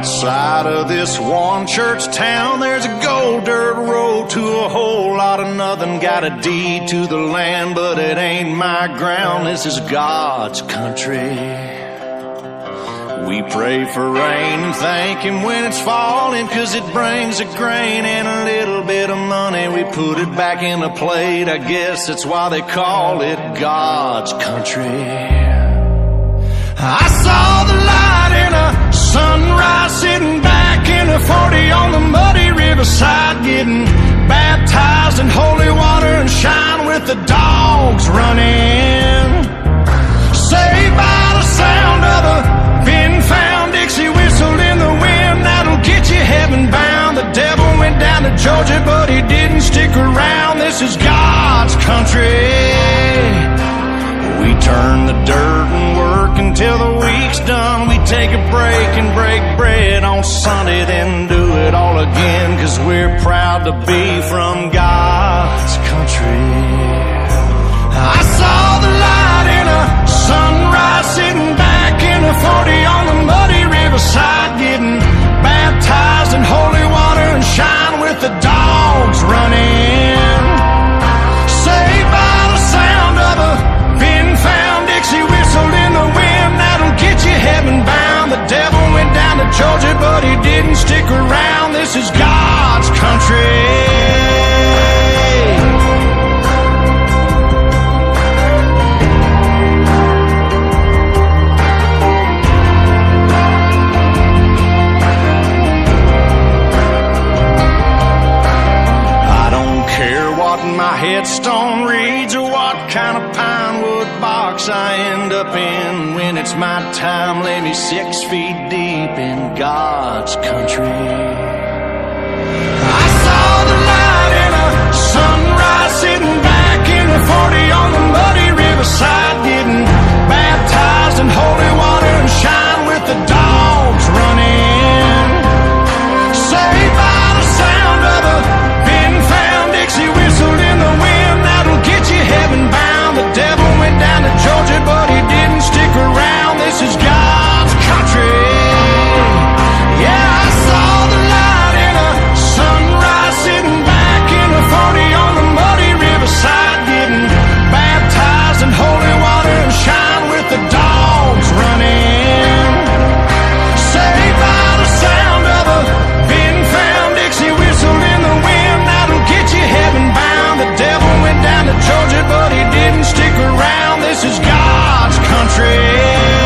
outside of this one church town, there's a gold dirt road to a whole lot of nothing. Got a deed to the land, but it ain't my ground. This is God's country. We pray for rain and thank Him when it's falling, cause it brings a grain and a little bit of money. We put it back in the plate, I guess that's why they call it God's country. I riverside, getting baptized in holy water and shine with the dogs running. Saved by the sound of a been found Dixie whistle in the wind that'll get you heaven bound. The devil went down to Georgia, but he didn't stick around. This is God's country. Take a break and break bread on Sunday, then do it all again. Cause we're proud to be from God's country. I saw the light in a sunrise sitting back in a 40 on the muddy riverside, Georgia, but he didn't stick around. This is God's country. My headstone reads or what kind of pine wood box I end up in. When it's my time, lay me six feet deep in God's country. I country.